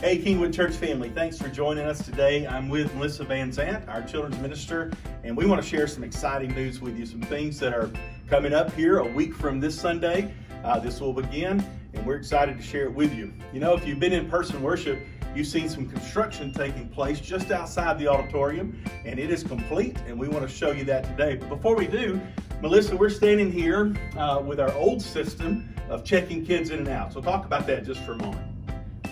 Hey, Kingwood Church family, thanks for joining us today. I'm with Melissa Van Zant, our children's minister, and we want to share some exciting news with you, some things that are coming up here a week from this Sunday. Uh, this will begin, and we're excited to share it with you. You know, if you've been in person worship, you've seen some construction taking place just outside the auditorium, and it is complete, and we want to show you that today. But before we do, Melissa, we're standing here uh, with our old system of checking kids in and out. So talk about that just for a moment.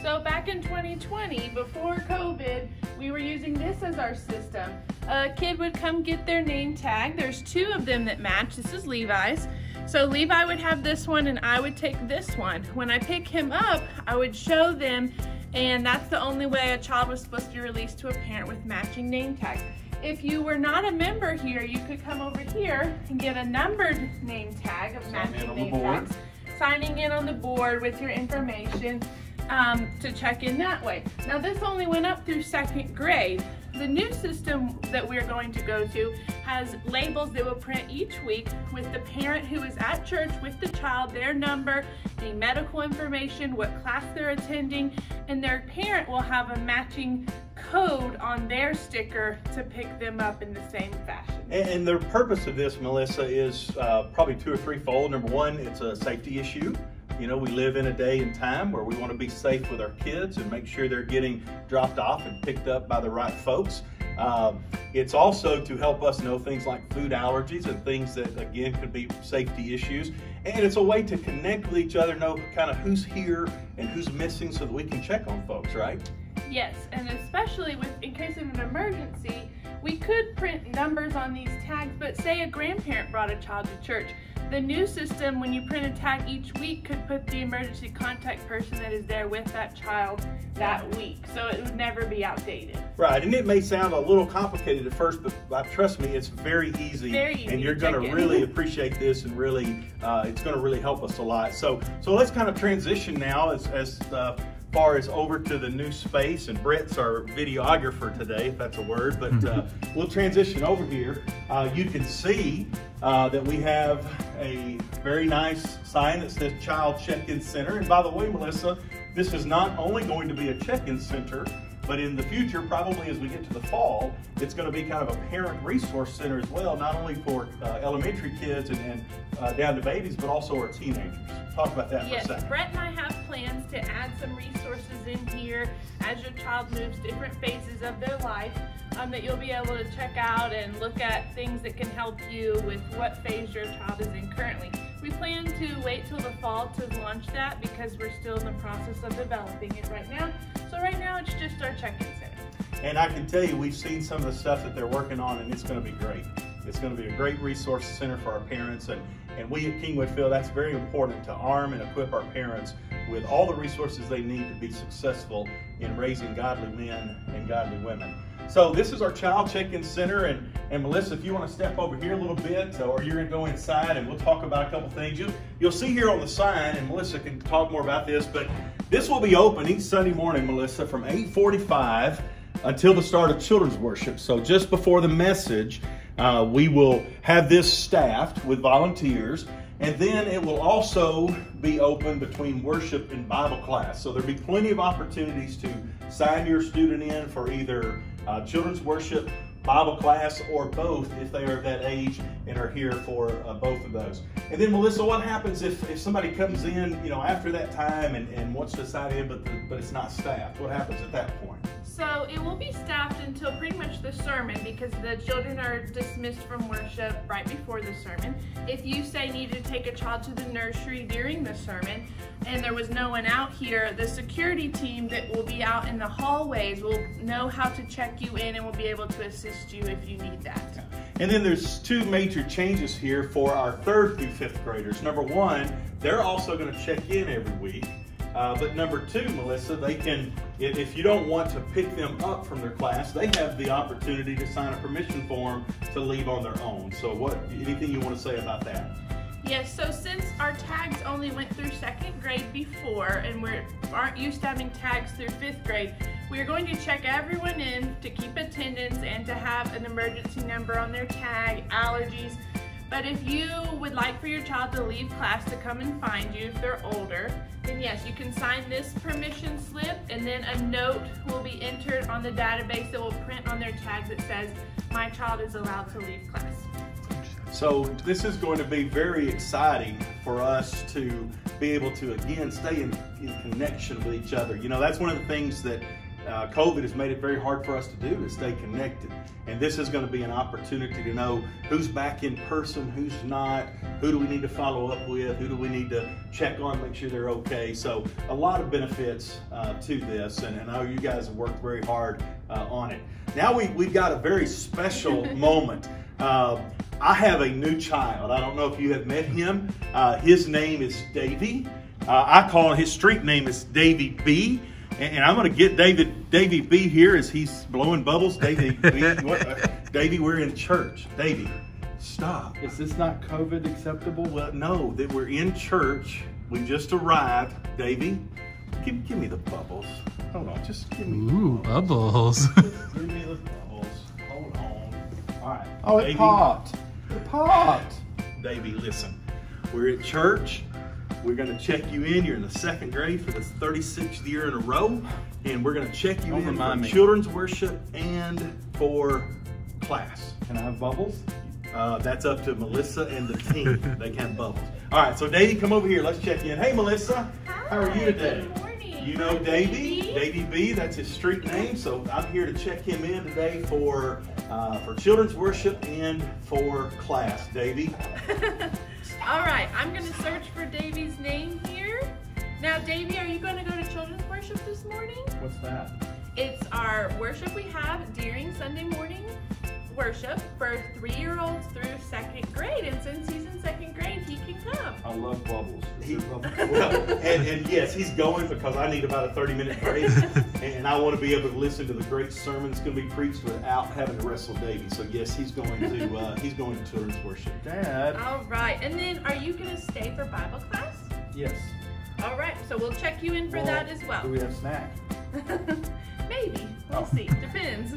So back in 2020, before COVID, we were using this as our system. A kid would come get their name tag. There's two of them that match. This is Levi's. So Levi would have this one and I would take this one. When I pick him up, I would show them and that's the only way a child was supposed to be released to a parent with matching name tags. If you were not a member here, you could come over here and get a numbered name tag of matching name tags. Signing in on the board with your information um, to check in that way. Now this only went up through second grade. The new system that we're going to go to has labels that will print each week with the parent who is at church with the child, their number, any medical information, what class they're attending, and their parent will have a matching code on their sticker to pick them up in the same fashion. And, the purpose of this, Melissa, is uh, probably two or three fold. Number one, it's a safety issue. You know, we live in a day and time where we want to be safe with our kids and make sure they're getting dropped off and picked up by the right folks. Um, it's also to help us know things like food allergies and things that, again, could be safety issues. And it's a way to connect with each other, know kind of who's here and who's missing so that we can check on folks, right? Yes, and especially with in case of an emergency, we could print numbers on these tags, but say a grandparent brought a child to church. The new system, when you print a tag each week, could put the emergency contact person that is there with that child that week. So it would never be outdated. Right, and it may sound a little complicated at first, but uh, trust me, it's very easy. Very easy and you're going to really appreciate this and really, uh, it's going to really help us a lot. So, so let's kind of transition now as, as uh, far as over to the new space, and Brett's our videographer today, if that's a word, but uh, we'll transition over here. Uh, you can see uh, that we have a very nice sign that says Child Check-In Center. And by the way, Melissa, this is not only going to be a check-in center, but in the future, probably as we get to the fall, it's going to be kind of a parent resource center as well, not only for uh, elementary kids and, and uh, down to babies, but also our teenagers. Talk about that yes, for a second. Brett and I have plans to add some resources in here as your child moves different phases of their life um, that you'll be able to check out and look at things that can help you with what phase your child is in currently. We plan to wait till the fall to launch that because we're still in the process of developing it right now. So right now it's just our check-in. And I can tell you, we've seen some of the stuff that they're working on and it's going to be great. It's going to be a great resource center for our parents and, and we at Kingwood feel that's very important to arm and equip our parents with all the resources they need to be successful in raising godly men and godly women. So this is our child check-in center, and, and Melissa, if you want to step over here a little bit, or you're going to go inside, and we'll talk about a couple things. You, you'll see here on the sign, and Melissa can talk more about this, but this will be open each Sunday morning, Melissa, from 8:45 until the start of children's worship. So just before the message, uh, we will have this staffed with volunteers. And then it will also be open between worship and Bible class. So there'll be plenty of opportunities to sign your student in for either uh, children's worship, Bible class, or both if they are that age and are here for uh, both of those. And then Melissa, what happens if, if somebody comes in, you know, after that time and, and wants to sign in, but, the, but it's not staffed? What happens at that point? So it will be staffed until pretty much the sermon because the children are dismissed from worship right before the sermon. If you say need to take a child to the nursery during the sermon and there was no one out here, the security team that will be out in the hallways will know how to check you in and will be able to assist you if you need that. And then there's two major changes here for our third through fifth graders. Number one, they're also going to check in every week. Uh, but number two, Melissa, they can, if you don't want to pick them up from their class, they have the opportunity to sign a permission form to leave on their own. So what, anything you want to say about that? Yes, so since our tags only went through second grade before and we aren't used to having tags through fifth grade, we are going to check everyone in to keep attendance and to have an emergency number on their tag, allergies, But if you would like for your child to leave class to come and find you if they're older, then yes, you can sign this permission slip and then a note will be entered on the database that will print on their tag that says, my child is allowed to leave class. So this is going to be very exciting for us to be able to again stay in, in connection with each other. You know, that's one of the things that uh, COVID has made it very hard for us to do to stay connected. And this is going to be an opportunity to know who's back in person, who's not, who do we need to follow up with, who do we need to check on, make sure they're okay. So a lot of benefits uh, to this, and, I know you guys have worked very hard uh, on it. Now we, we've got a very special moment. Uh, I have a new child. I don't know if you have met him. Uh, his name is Davy. Uh, I call him, his street name is Davy B. And, and I'm going to get David Davy B here as he's blowing bubbles. Davy, B, what, uh, Davy, we're in church. Davy, stop. Is this not COVID acceptable? Well, no, that we're in church. We just arrived. Davy, give, give me the bubbles. Hold on, just give me. Ooh, bubbles. give me the bubbles. Hold on. All right. Oh, it popped. It popped. Davy, listen. We're at church. We're going to check you in. You're in the second grade for the 36th year in a row. And we're going to check you Don't in for me. children's worship and for class. Can I have bubbles? Uh, that's up to Melissa and the team. they can have bubbles. All right, so Davy, come over here. Let's check in. Hey, Melissa. How are you today? Good morning. You know Davy, Davy? Davy B. That's his street name. So I'm here to check him in today for uh, for children's worship and for class. Davy. All right, I'm going to search for Davy's name here. Now, Davy, are you going to go to children's worship this morning? What's that? It's our worship we have during Sunday morning worship for three-year-olds through second grade. And since he's in second grade, he can come. I love bubbles. He- bubbles? and, and yes, he's going because I need about a 30 minute break. and I want to be able to listen to the great sermon that's going to be preached without having to wrestle Davy. So yes, he's going to uh, he's going to children's worship. Dad. All right, and then are you going to stay for Bible class? Yes. All right, so we'll check you in for Well, that as well. Do we have snack? Maybe. We'll Oh. see. Depends.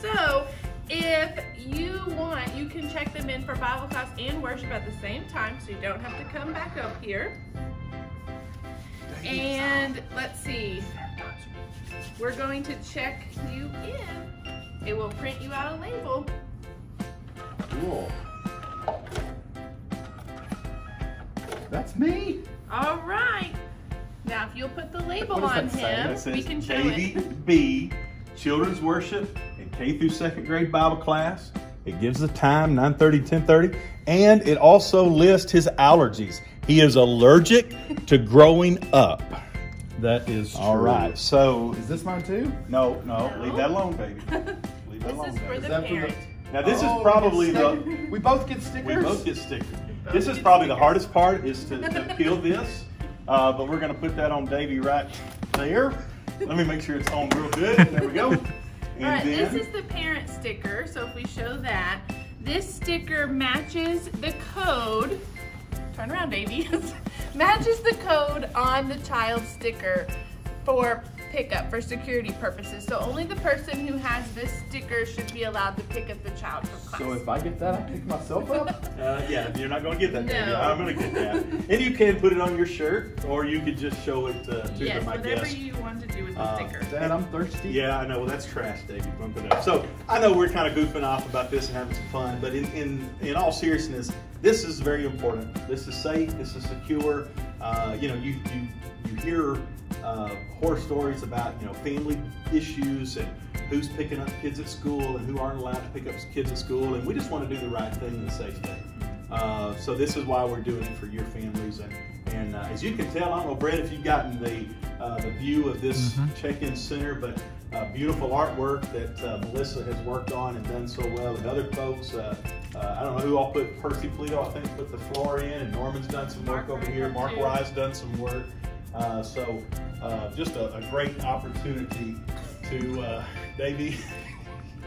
So, if you want, you can check them in for Bible class and worship at the same time, so you don't have to come back up here. And let's see. We're going to check you in. It will print you out a label. Cool. That's me. All right. Now, if you'll put the label on him, we can show it. B, children's worship K through second grade Bible class. It gives the time 9:30 10:30, and it also lists his allergies. He is allergic to growing up. That is true. All right, so Is this mine too? no, no, No. leave that alone, baby. Leave that This alone. is for baby. the that the- parent. Now this Oh, is probably get the We both get stickers. we both get stickers. both This is get probably the hardest part is to, to peel this, uh, but we're gonna put that on Davy right there. Let me make sure it's on real good. There we go. All right, this is the parent sticker. So if we show that, this sticker matches the code. Turn around, baby. matches the code on the child sticker for pickup for security purposes. So only the person who has this sticker should be allowed to pick up the child from class. So if I get that, I pick myself up. uh, yeah, you're not gonna get that. Davy. No. I'm gonna get that. And you can put it on your shirt, or you could just show it uh, to yes, them. I whatever guess. you want to do with the Uh, sticker. Dad, I'm thirsty. Yeah, I know. Well, that's trash, Davey. Bump it up. So I know we're kind of goofing off about this and having some fun, but in, in, in all seriousness, this is very important. This is safe. This is secure. Uh, you know, you you you hear uh, horror stories about you know family issues and who's picking up kids at school and who aren't allowed to pick up kids at school, and we just want to do the right thing in a safe way. Uh, so this is why we're doing it for your families. And, and uh, as you can tell, I don't know, Brett, if you've gotten the, uh, the view of this Mhm. check-in center, but uh, beautiful artwork that uh, Melissa has worked on and done so well, and other folks. Uh, I don't know who all put Percy Polito, I think, put the floor in, and Norman's done some work Mark over here. Mark too. Rye's done some work. Uh, so uh, just a, a great opportunity to uh, Davey,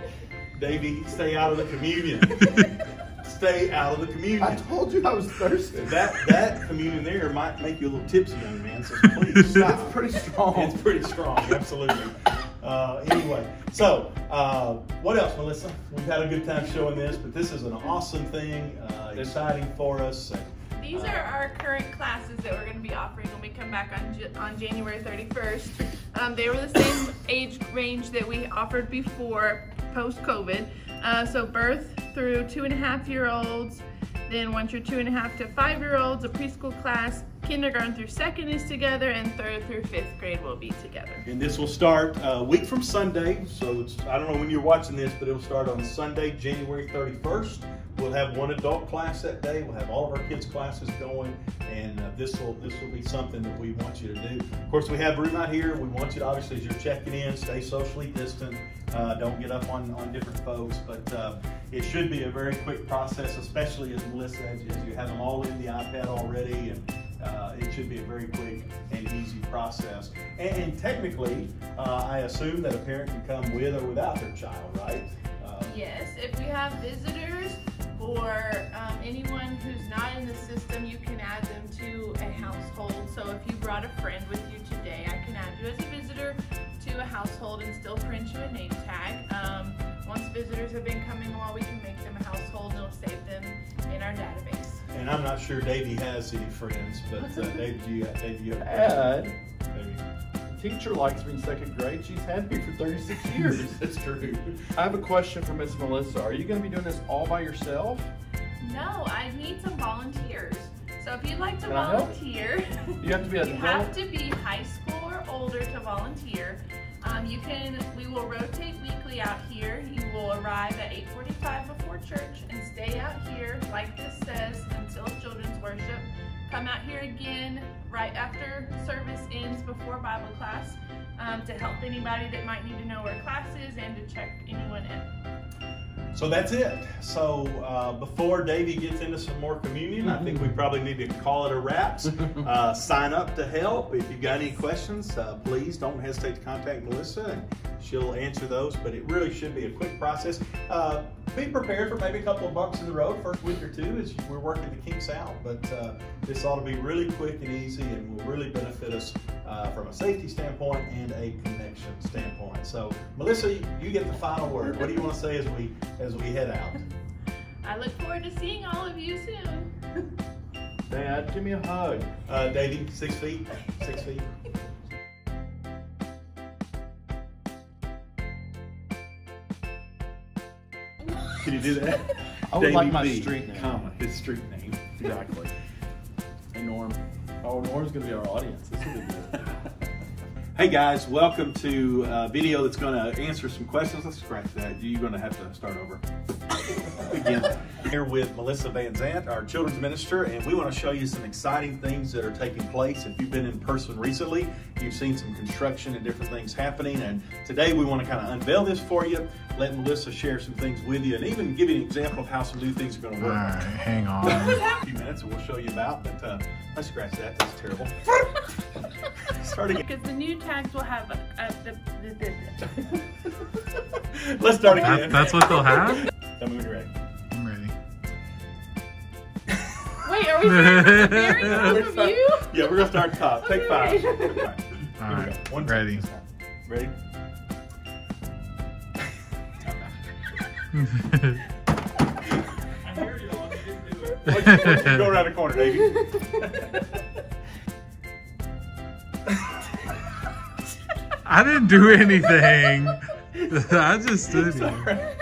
Davey, stay out of the communion. stay out of the communion. I told you I was thirsty. That that communion there might make you a little tipsy, young man. So please stop. it's pretty strong. It's pretty strong, absolutely. Uh, Uh, anyway, so uh, what else, Melissa? We've had a good time showing this, but this is an awesome thing, uh, exciting for us. And, These are our current classes that we're going to be offering when we come back on, on January 31st. Um, they were the same age range that we offered before post COVID. Uh, so, birth through two and a half year olds. Then, once you're two and a half to five year olds, a preschool class. Kindergarten through second is together, and third through fifth grade will be together. and this will start a week from Sunday. So it's, I don't know when you're watching this, but it'll start on Sunday, January 31st. We'll have one adult class that day. We'll have all of our kids' classes going, and uh, this will this will be something that we want you to do. Of course, we have room out here. We want you to obviously, as you're checking in, stay socially distant. Uh, don't get up on, on different folks, but uh, it should be a very quick process, especially as Melissa said, as you have them all in the iPad already, and uh, it should be a very quick and easy process. And, and technically, uh, I assume that a parent can come with or without their child, right? Uh, Yes, if we have visitors or um, anyone who's not in the system, you can add them to a household. So if you brought a friend with you today, I can add you as a visitor to a household and still print you a name tag. Um, once visitors have been coming along, we can make them a household and it'll save them in our database. And I'm not sure Davey has any friends, but uh, Dave, do you, Dave, do you have Dad, Davey? teacher likes me in second grade. She's had me for 36 years. That's true. I have a question for Miss Melissa. Are you going to be doing this all by yourself? No, I need some volunteers. So if you'd like to Can volunteer, You have to be an You have to be high school or older to volunteer. Um, you can, we will rotate weekly out here. You will arrive at 8:45 before church and stay out here, like this says, until children's worship. Come out here again right after service ends before Bible class um, to help anybody that might need to know where class is and to check anyone in. So that's it. So uh, before Davey gets into some more communion, I think we probably need to call it a wrap. Uh, sign up to help. If you've got any questions, uh, please don't hesitate to contact Melissa and she'll answer those. But it really should be a quick process. Uh, be prepared for maybe a couple of bumps in the road first week or two as we're working the kinks out. But uh, this ought to be really quick and easy and will really benefit us uh, from a safety standpoint and a connection standpoint. So Melissa, you get the final word. What do you want to say as we as we head out? I look forward to seeing all of you soon. Dad, give me a hug. Uh, Davey, six feet, six feet. Can you do that? I would like my B, street name. comma, his street name. Exactly. Norm. Oh, going to be our audience. This will be good. Hey guys, welcome to a video that's going to answer some questions. Let's scratch that. You're going to have to start over. Again, here with Melissa Van Zant, our children's minister, and we want to show you some exciting things that are taking place. If you've been in person recently, you've seen some construction and different things happening. And today we want to kind of unveil this for you, let Melissa share some things with you, and even give you an example of how some new things are going to work. right, hang on. a few minutes and we'll show you about, but uh, let's scratch that. That's terrible. Start again. Because the new tags will have a, a, the, the, the, Let's start That, again. that's what they'll have? Tell me when you're ready. I'm ready. Wait, are we doing a very top of you? Yeah, we're gonna start top. Take five. Okay. Five. All we right, go. One ready. time. Ready? I hear you. I didn't do it. What'd you- what'd you Go around the corner, Davey. I didn't do anything. I just stood here.